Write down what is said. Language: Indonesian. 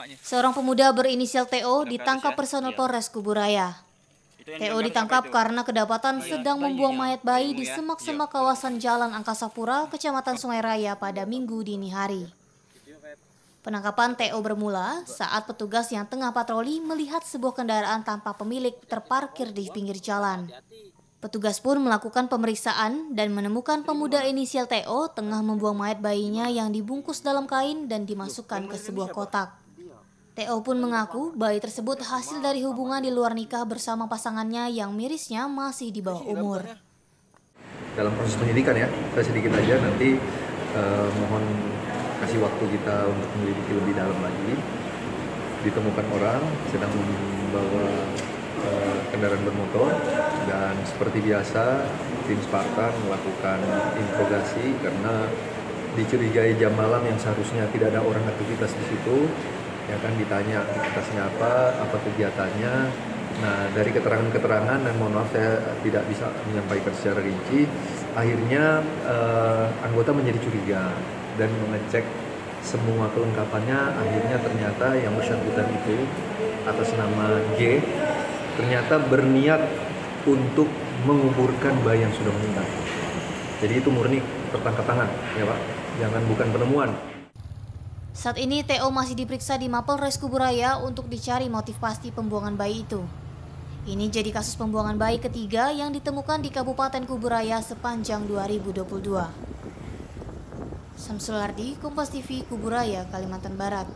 emaknya. Seorang pemuda berinisial TO ditangkap ya? personel Iya. Polres Kuburaya. TO ditangkap karena kedapatan sedang membuang mayat bayi di ya? semak-semak Iya. kawasan Jalan Angkasa Pura, Kecamatan Sungai Raya pada Minggu dini hari. Penangkapan TO bermula saat petugas yang tengah patroli melihat sebuah kendaraan tanpa pemilik terparkir di pinggir jalan. Petugas pun melakukan pemeriksaan dan menemukan pemuda inisial TO tengah membuang mayat bayinya yang dibungkus dalam kain dan dimasukkan ke sebuah kotak. TO pun mengaku bayi tersebut hasil dari hubungan di luar nikah bersama pasangannya yang mirisnya masih di bawah umur. dalam proses penyidikan ya saya sedikit aja. Nanti eh, mohon kasih waktu kita untuk menyelidiki lebih dalam lagi. Ditemukan orang sedang membawa eh, kendaraan bermotor dan seperti biasa tim Spartan melakukan interogasi karena dicurigai jam malam yang seharusnya tidak ada orang aktivitas di situ ya kan ditanya aktivitasnya apa apa kegiatannya Nah, dari keterangan-keterangan dan mohon maaf saya tidak bisa menyampaikan secara rinci, akhirnya eh, anggota menjadi curiga dan mengecek semua kelengkapannya. Akhirnya ternyata yang bersangkutan itu atas nama G ternyata berniat untuk menguburkan bayi yang sudah meninggal. Jadi itu murni tertangkap tangan, ya Pak. Jangan bukan penemuan. Saat ini TO masih diperiksa di Mapolres Kuburaya untuk dicari motif pasti pembuangan bayi itu. Ini jadi kasus pembuangan bayi ketiga yang ditemukan di Kabupaten Kuburaya sepanjang 2022. Samsul Ardi, Kompas TV, Kuburaya, Kalimantan Barat.